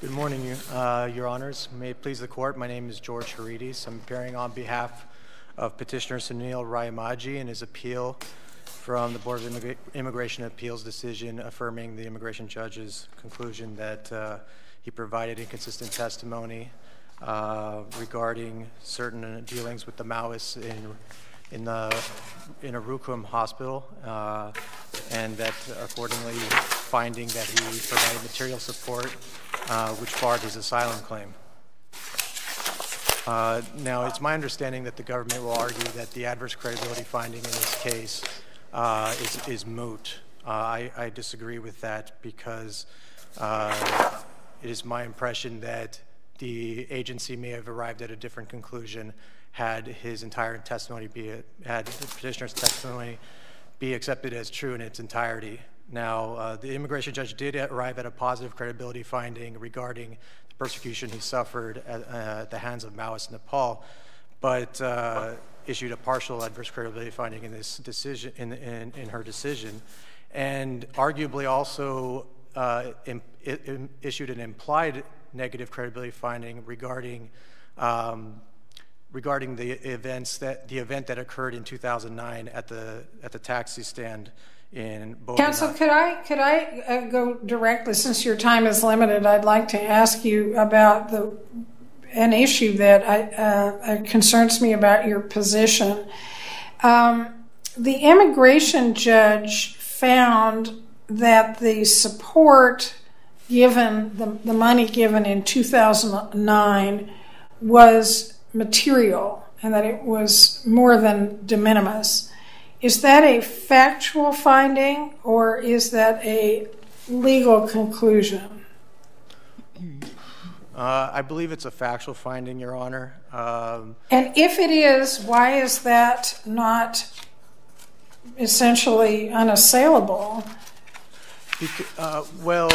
Good morning, uh, Your Honors. May it please the Court, my name is George Harides. I'm appearing on behalf of Petitioner Sunil Rayamajhi in his appeal from the Board of Immig Immigration Appeals decision affirming the immigration judge's conclusion that uh, he provided inconsistent testimony uh, regarding certain dealings with the Maoists in in the in Arukum hospital, uh, and that accordingly finding that he provided material support uh, which barred his asylum claim. Uh, now, it's my understanding that the government will argue that the adverse credibility finding in this case uh, is, is moot. Uh, I, I, disagree with that because uh, it is my impression that the agency may have arrived at a different conclusion had his entire testimony be had the petitioner's testimony be accepted as true in its entirety. Now, uh, the immigration judge did arrive at a positive credibility finding regarding the persecution he suffered at, uh, at the hands of Maoist Nepal, but uh, issued a partial adverse credibility finding in this decision in, in, in her decision, and arguably also uh, in, issued an implied negative credibility finding regarding um, regarding the events that the event that occurred in 2009 at the at the taxi stand in Bogota. Counsel, could I could I uh, go directly since your time is limited? I'd like to ask you about the an issue that I, uh, concerns me about your position. Um, the immigration judge found that the support given the, the money given in 2009 was material and that it was more than de minimis. Is that a factual finding or is that a legal conclusion? Uh, I believe it's a factual finding, Your Honor. Um, and if it is, why is that not essentially unassailable? Because, uh, well,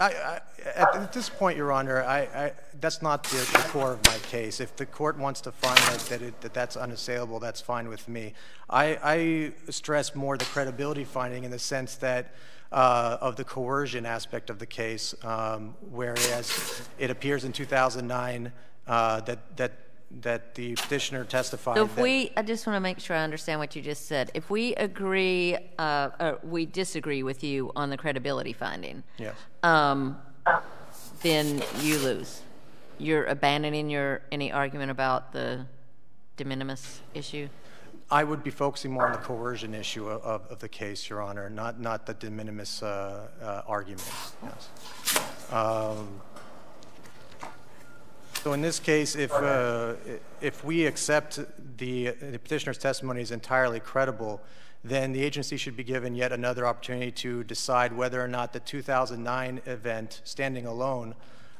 I, I, at this point, Your Honor, I, that's not the, the, core of my case. If the court wants to find that, that, it, that that's unassailable, that's fine with me. I, I, stress more the credibility finding in the sense that uh, of the coercion aspect of the case, um, whereas it appears in 2009 uh, that that that the petitioner testified. So if we, I just want to make sure I understand what you just said. If we agree, uh, uh we disagree with you on the credibility finding. Yes. Um, then you lose. You're abandoning your any argument about the de minimis issue? I would be focusing more on the coercion issue of, of the case, Your Honor, not, not the de minimis uh, uh, argument. Yes. Um, so in this case, if, uh, if we accept the, the petitioner's testimony is entirely credible, then the agency should be given yet another opportunity to decide whether or not the 2009 event, standing alone,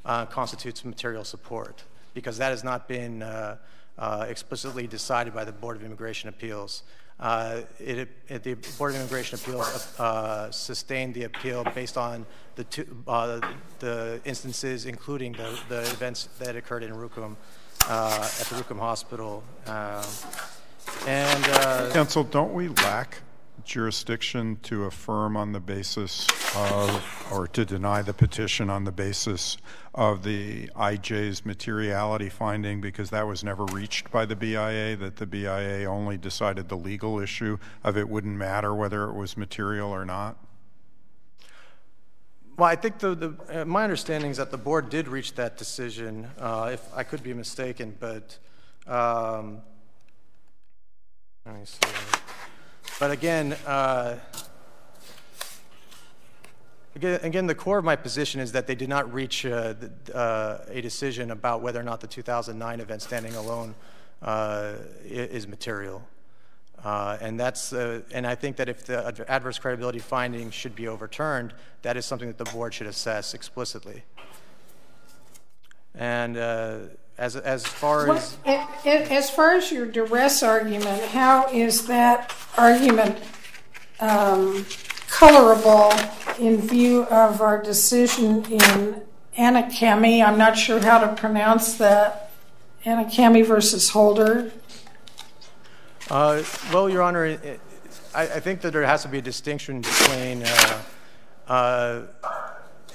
uh, constitutes material support, because that has not been uh, uh, explicitly decided by the Board of Immigration Appeals. Uh, it, it, the Board of Immigration Appeals uh, sustained the appeal based on the, two, uh, the instances, including the, the, events that occurred in Rukum, at the Rukum Hospital. And uh, counsel, don't we lack jurisdiction to affirm on the basis of, or to deny the petition on the basis of the IJ's materiality finding because that was never reached by the BIA, that the BIA only decided the legal issue of it wouldn't matter whether it was material or not? Well, I think the, the uh, my understanding is that the board did reach that decision. Uh, if I could be mistaken, but um, let me see. But again, uh, again, again, the core of my position is that they did not reach uh, the, uh, a decision about whether or not the 2009 event standing alone uh, is material. Uh, and that's, uh, and I think that if the adverse credibility finding should be overturned, that is something that the board should assess explicitly. And as, as far as... As far as your duress argument, how is that argument um, colorable in view of our decision in Annachamy? I'm not sure how to pronounce that. Annachamy versus Holder? Uh, well, Your Honor, it, I, I, think that there has to be a distinction between uh, uh,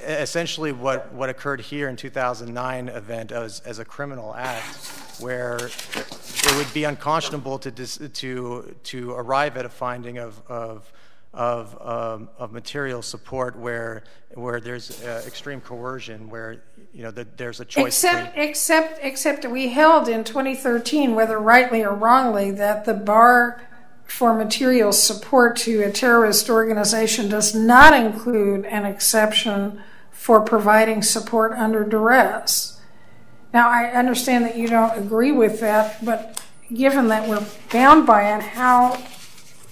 essentially what, what occurred here in 2009 event as, as a criminal act where it would be unconscionable to, dis, to, to arrive at a finding of, of, of, um, of material support where, where there's uh, extreme coercion, where you know, the, there's a choice. Except, except, except we held in 2013, whether rightly or wrongly, that the bar for material support to a terrorist organization does not include an exception for providing support under duress. Now, I understand that you don't agree with that, but given that we're bound by it, how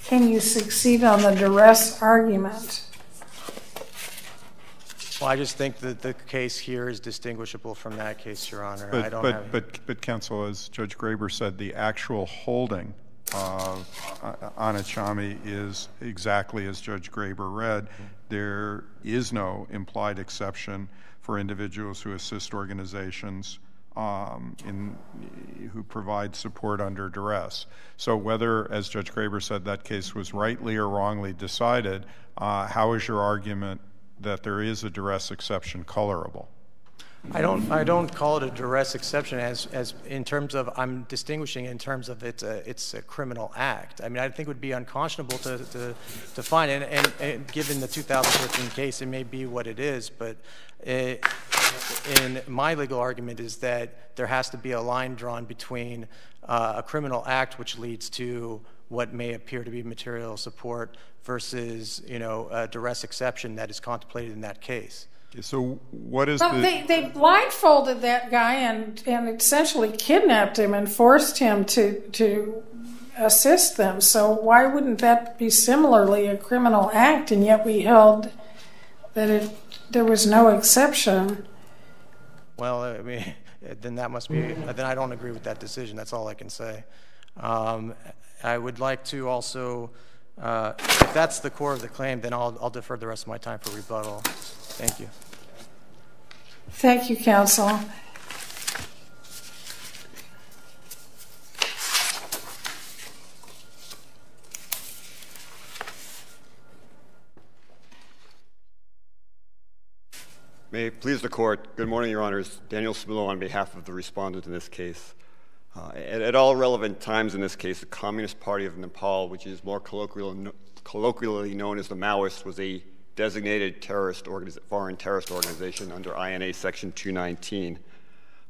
can you succeed on the duress argument? Well, I just think that the case here is distinguishable from that case, Your Honor. But, but, but, but, counsel, as Judge Graber said, the actual holding of Annachamy is exactly as Judge Graber read. There is no implied exception for individuals who assist organizations um, in, who provide support under duress. So whether, as Judge Graber said, that case was rightly or wrongly decided, uh, how is your argument that there is a duress exception colorable? I don't. I don't call it a duress exception as, as in terms of I'm distinguishing in terms of it's a it's a criminal act. I mean, I think it would be unconscionable to to, to find and, and, and given the 2013 case, it may be what it is. But it, in my legal argument is that there has to be a line drawn between uh, a criminal act which leads to what may appear to be material support versus you know a duress exception that is contemplated in that case. So what is well, the... They, they blindfolded that guy and, and essentially kidnapped him and forced him to, to assist them. So why wouldn't that be similarly a criminal act? And yet we held that it, there was no exception. Well, I mean, then that must be, then I don't agree with that decision. That's all I can say. Um, I would like to also, uh, if that's the core of the claim, then I'll, I'll defer the rest of my time for rebuttal. Thank you. Thank you, counsel. May it please the court. Good morning, Your Honors. Daniel Smulow on behalf of the respondent in this case. Uh, at, at, all relevant times in this case, the Communist Party of Nepal, which is more colloquial, colloquially known as the Maoists, was a designated terrorist foreign terrorist organization under INA Section 219.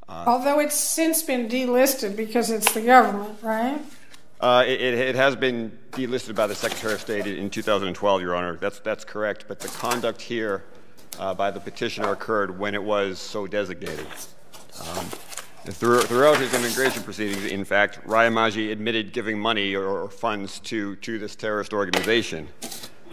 Uh, Although it's since been delisted because it's the government, right? Uh, it, it, has been delisted by the Secretary of State in 2012, Your Honor. That's, that's correct. But the conduct here uh, by the petitioner occurred when it was so designated. Um, throughout his immigration proceedings, in fact, Rayamajhi admitted giving money or, or funds to, to this terrorist organization.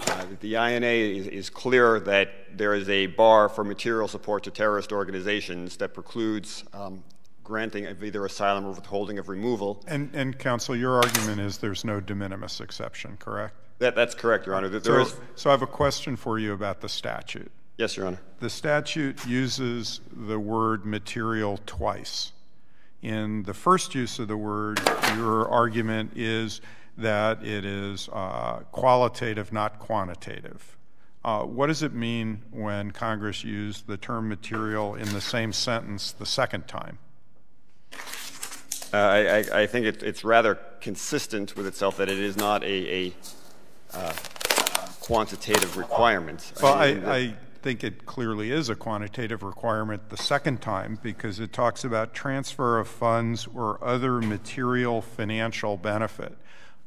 Uh, the INA is, is, clear that there is a bar for material support to terrorist organizations that precludes um, granting of either asylum or withholding of removal. And, and, counsel, your argument is there's no de minimis exception, correct? That, that's correct, Your Honor. There so, is... so I have a question for you about the statute. Yes, Your Honor. The statute uses the word material twice. In the first use of the word, your argument is that it is uh, qualitative, not quantitative. Uh, what does it mean when Congress used the term material in the same sentence the second time? Uh, I, I, think it, it's rather consistent with itself that it is not a, a uh, quantitative requirement. Well, I, I, think it clearly is a quantitative requirement the second time because it talks about transfer of funds or other material financial benefit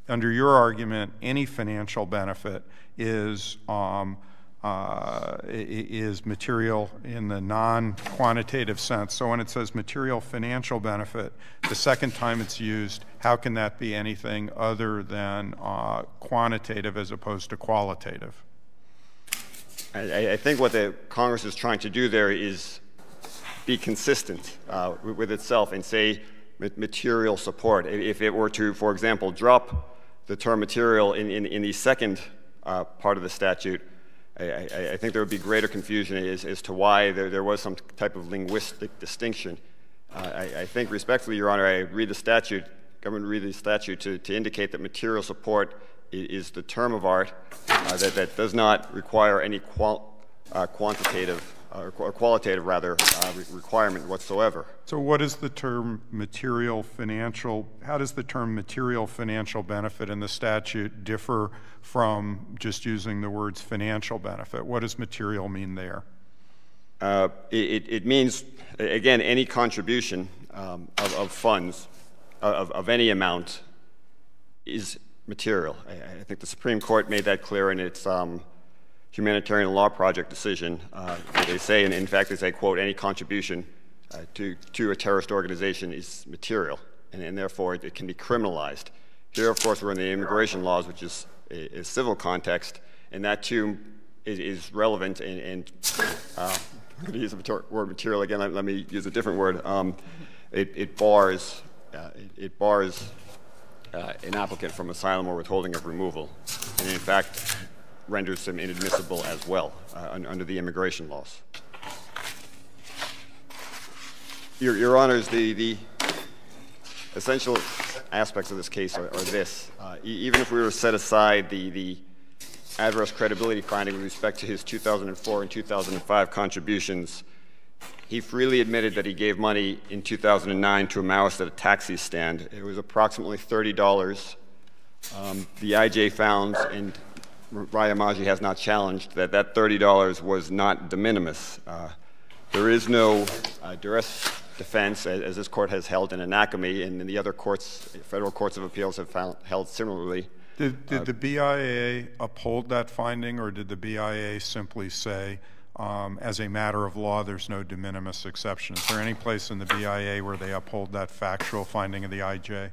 under your argument, any financial benefit is um, uh, is material in the non-quantitative sense. So when it says material financial benefit, the second time it's used, how can that be anything other than uh, quantitative as opposed to qualitative? I, I, think what the Congress is trying to do there is be consistent uh, with itself and say material support. If it were to, for example, drop the term material in, in, in the second uh, part of the statute, I, I, I, think there would be greater confusion as, as to why there, there was some type of linguistic distinction. Uh, I, I, think, respectfully, Your Honor, I read the statute, government read the statute to, to indicate that material support is, the term of art uh, that, that does not require any qual, uh, quantitative or qualitative rather, uh, re- requirement whatsoever. So what is the term material financial, how does the term material financial benefit in the statute differ from just using the words financial benefit? What does material mean there? Uh, it, it means, again, any contribution um, of, of, funds of, of, any amount is material. I, I, think the Supreme Court made that clear in its um, humanitarian law project decision. Uh, they say, and in fact, they say, quote, any contribution uh, to, to a terrorist organization is material, and, and therefore it, it, can be criminalized. Here, of course, we're in the immigration laws, which is a, a civil context, and that too is, is relevant and, and uh, I'm going to use the word material again. Let, let, me use a different word. Um, it, it, bars, uh, it, it, bars uh, an applicant from asylum or withholding of removal, and in fact renders them inadmissible as well uh, under the immigration laws. Your, Your Honors, the, the essential aspects of this case are, are this. Uh, e even if we were to set aside the, the adverse credibility finding with respect to his 2004 and 2005 contributions, he freely admitted that he gave money in 2009 to a Maoist at a taxi stand. It was approximately $30. Um, the IJ found, and Rayamajhi has not challenged, that that $30 was not de minimis. Uh, there is no uh, duress defense, as, as, this court has held in Annachamy, and in the other courts, federal courts of appeals have found, held similarly. Did, did uh, the BIA uphold that finding, or did the BIA simply say, um, as a matter of law, there's no de minimis exception? Is there any place in the BIA where they uphold that factual finding of the IJ?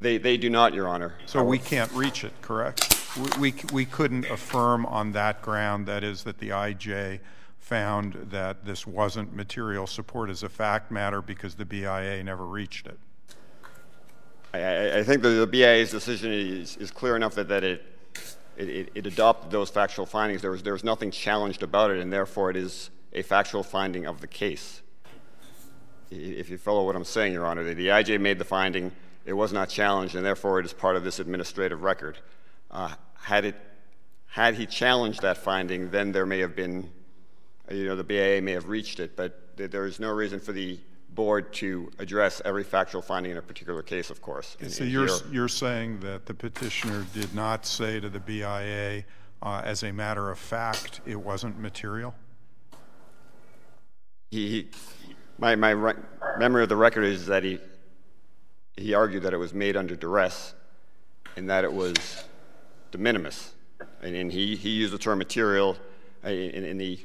They, they do not, Your Honor. So we can't reach it, correct? We, we, we couldn't affirm on that ground, that is, that the IJ found that this wasn't material support as a fact matter because the BIA never reached it. I, I think the, the, BIA's decision is, is clear enough that, that it, it, it, adopted those factual findings. There was, there was nothing challenged about it, and therefore it is a factual finding of the case. If you follow what I'm saying, Your Honor, the, the IJ made the finding, it was not challenged, and therefore it is part of this administrative record. Uh, had, it, had he challenged that finding, then there may have been, you know, the BIA may have reached it, but there is no reason for the board to address every factual finding in a particular case, of course. So you're, you're saying that the petitioner did not say to the BIA, uh, as a matter of fact, it wasn't material? He, my, my re- memory of the record is that he, he argued that it was made under duress and that it was de minimis. And, and he, he used the term material uh, in, in the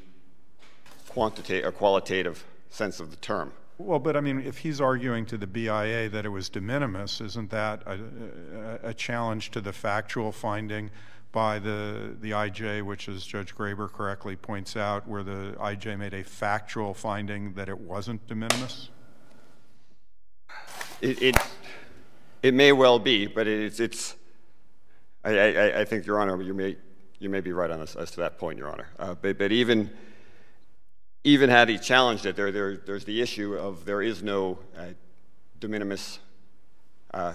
quantitative or qualitative sense of the term. Well, but I mean, if he's arguing to the BIA that it was de minimis, isn't that a, challenge to the factual finding by the, the IJ, which, as Judge Graber correctly points out, where the IJ made a factual finding that it wasn't de minimis? It, it, may well be, but it's, it's I, I, I think, Your Honor, you may, you may be right on this, as to that point, Your Honor. Uh, but even even had he challenged it, there, there, there's the issue of there is no uh, de minimis uh,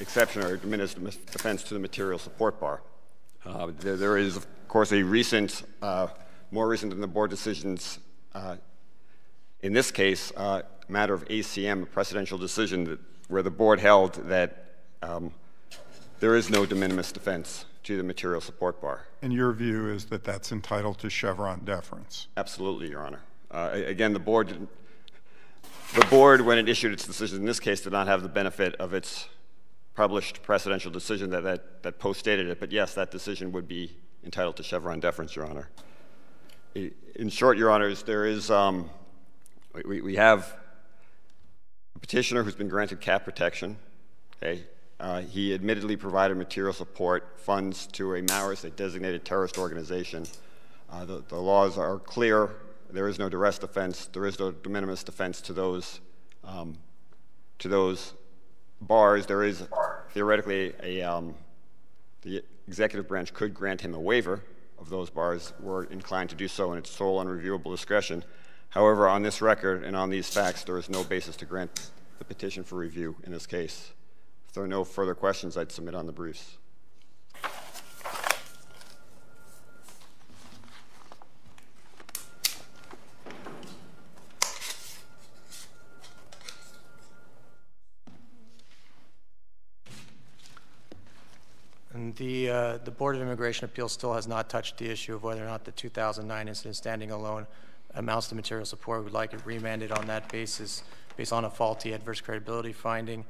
exception or de minimis defense to the material support bar. Uh, there, there is, of course, a recent, uh, more recent than the board decisions, uh, in this case, uh, matter of ACM, a precedential decision that, where the board held that um, there is no de minimis defense to the material support bar. And your view is that that's entitled to Chevron deference? Absolutely, Your Honor. Uh, again, the board, the board, when it issued its decision in this case, did not have the benefit of its published precedential decision that, that, that postdated it. But yes, that decision would be entitled to Chevron deference, Your Honor. In short, Your Honors, there is, um, we, we have a petitioner who's been granted CAT protection. Okay, uh, he admittedly provided material support, funds to a Maoist, a designated terrorist organization. Uh, the, the, laws are clear. There is no duress defense. There is no de minimis defense to those um, to those bars. There is theoretically a um, the executive branch could grant him a waiver of those bars. We're inclined to do so in its sole unreviewable discretion. However, on this record and on these facts, there is no basis to grant the petition for review in this case. If there are no further questions, I'd submit on the briefs. And the, uh, the Board of Immigration Appeals still has not touched the issue of whether or not the 2009 incident standing alone amounts to material support. We'd like it remanded on that basis, based on a faulty adverse credibility finding.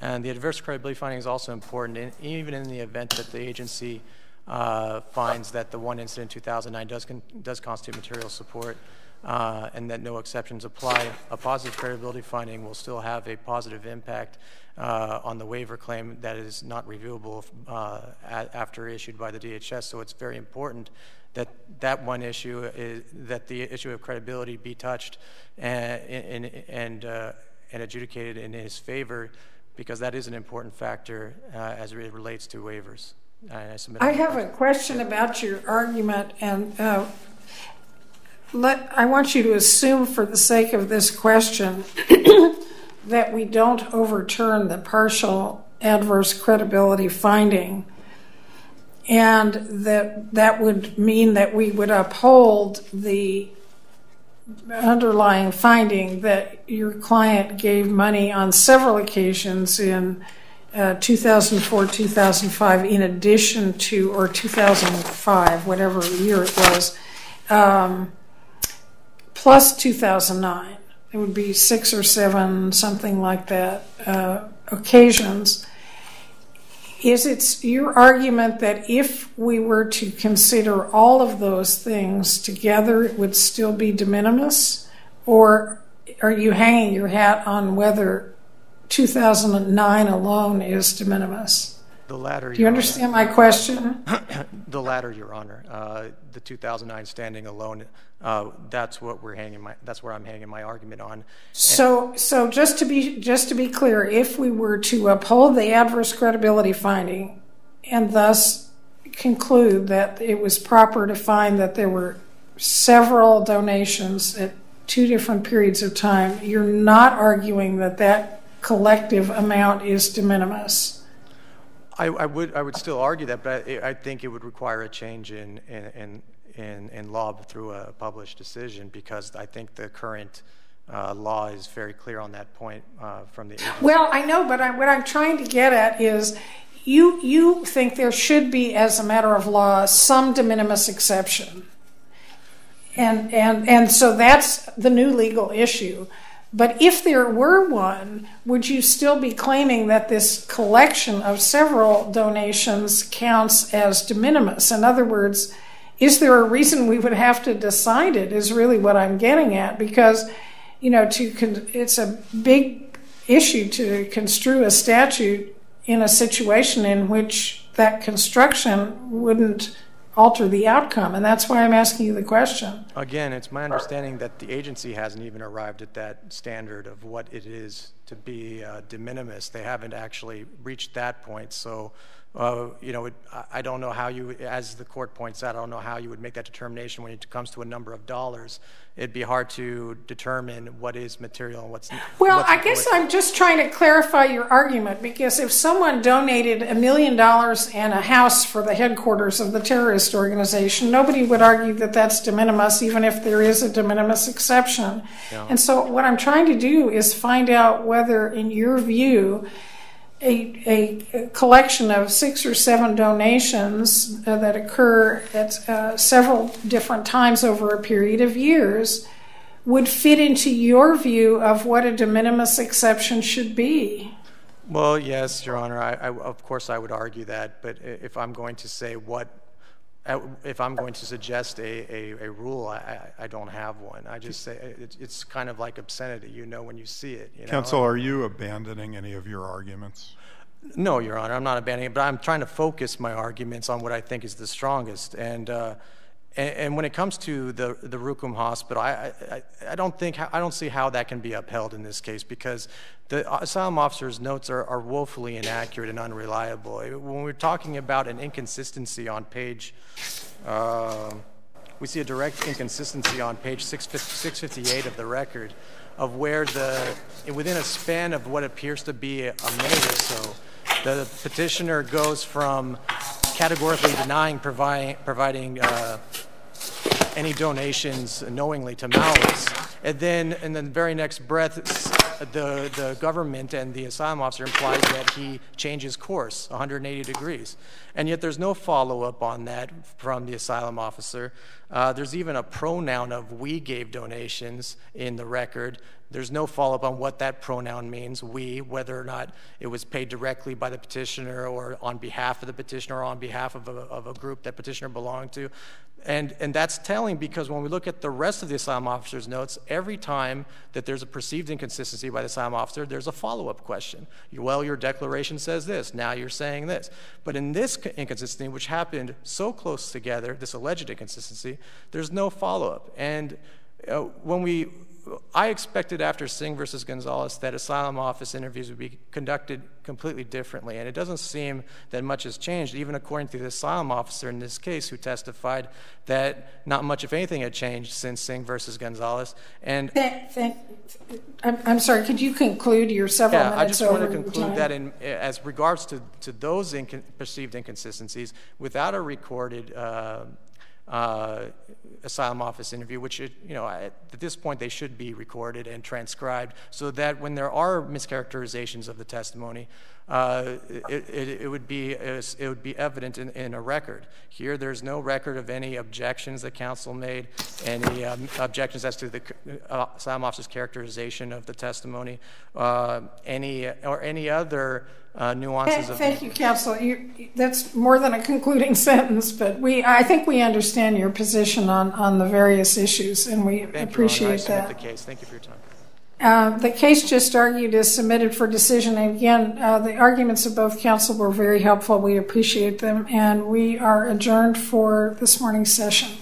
And the adverse credibility finding is also important, in, even in the event that the agency uh, finds that the one incident in 2009 does, con- does constitute material support uh, and that no exceptions apply. A positive credibility finding will still have a positive impact uh, on the waiver claim that is not reviewable uh, after issued by the DHS. So it's very important that that one issue is that the issue of credibility be touched and and and, uh, and adjudicated in his favor because that is an important factor uh, as it relates to waivers. I, I have a question about your argument, and uh, let, I want you to assume, for the sake of this question, that we don't overturn the partial adverse credibility finding, and that that would mean that we would uphold the underlying finding that your client gave money on several occasions in uh, 2004, 2005, in addition to, or 2005, whatever year it was, um, plus 2009. It would be six or seven, something like that, uh, occasions. Is it your argument that if we were to consider all of those things together, it would still be de minimis? Or are you hanging your hat on whether 2009 alone is de minimis? The latter. Do you understand my question? the latter, Your Honor. Uh, the 2009 standing alone. Uh, that's what we're hanging my. That's where I'm hanging my argument on. So, so just to be just to be clear, if we were to uphold the adverse credibility finding, and thus conclude that it was proper to find that there were several donations at two different periods of time, you're not arguing that that collective amount is de minimis. I, would I would still argue that, but I, think it would require a change in in, in, law through a published decision because I think the current uh, law is very clear on that point uh, from the. Well, I know, but I, what I'm trying to get at is. You, you think there should be, as a matter of law, some de minimis exception. And, and, and so that's the new legal issue. But if there were one, would you still be claiming that this collection of several donations counts as de minimis? In other words, is there a reason we would have to decide it? Is really what I'm getting at because, you know, to it's a big issue to construe a statute in a situation in which that construction wouldn't alter the outcome. And that's why I'm asking you the question. Again, it's my understanding that the agency hasn't even arrived at that standard of what it is to be uh, de minimis. They haven't actually reached that point. So, uh, you know, it, I don't know how you, as the court points out, I don't know how you would make that determination when it comes to a number of dollars. It'd be hard to determine what is material and what's. Not. Well, what's I guess I'm just trying to clarify your argument because if someone donated a million dollars and a house for the headquarters of the terrorist organization, nobody would argue that that's de minimis, even if there is a de minimis exception. Yeah. And so, what I'm trying to do is find out whether, in your view, a, a, collection of six or seven donations uh, that occur at uh, several different times over a period of years would fit into your view of what a de minimis exception should be. Well, yes, Your Honor. I, I, of course, I would argue that. But if I'm going to say what if I'm going to suggest a, a, a rule, I, I, don't have one. I just say it, it's kind of like obscenity. You know when you see it. You know? Counsel, are you abandoning any of your arguments? No, Your Honor, I'm not abandoning it, but I'm trying to focus my arguments on what I think is the strongest. And uh, and, and, when it comes to the the Rukum Hospital, I, I, I don't think I don't see how that can be upheld in this case because the asylum officer's notes are, are woefully inaccurate and unreliable. When we're talking about an inconsistency on page, uh, we see a direct inconsistency on page 658 of the record of where the within a span of what appears to be a minute or so, the petitioner goes from categorically denying providing, providing uh, any donations knowingly to Maoists, and then in the very next breath the, the government and the asylum officer implies that he changes course 180 degrees. And yet there's no follow up on that from the asylum officer. Uh, there's even a pronoun of we gave donations in the record. There's no follow up on what that pronoun means, we, whether or not it was paid directly by the petitioner or on behalf of the petitioner or on behalf of a, of a group that petitioner belonged to. And, and that's telling because when we look at the rest of the asylum officer's notes, every time that there's a perceived inconsistency by the asylum officer, there's a follow up question. Well, your declaration says this, now you're saying this. But in this inconsistency, which happened so close together, this alleged inconsistency, there's no follow up. And uh, when we I expected after Singh versus Gonzales that asylum office interviews would be conducted completely differently. And it doesn't seem that much has changed, even according to the asylum officer in this case who testified that not much, if anything, had changed since Singh versus Gonzales. And I'm sorry, could you conclude your several yeah, minutes I just want to conclude time? that in, as regards to, to those incon- perceived inconsistencies, without a recorded uh, asylum office interview, which, it, you know, at, this point they should be recorded and transcribed so that when there are mischaracterizations of the testimony, uh, it, it, it, would be, it would be evident in, in, a record. Here, there's no record of any objections that counsel made, any um, objections as to the uh, asylum officer's characterization of the testimony, uh, any or any other uh, nuances of. Thank you, counsel. You, that's more than a concluding sentence, but we, I think we understand your position on, on the various issues, and we appreciate that. Honor. I the case. Thank you for your time. Uh, the case just argued is submitted for decision. And again, uh, the arguments of both counsel were very helpful. We appreciate them, and we are adjourned for this morning's session.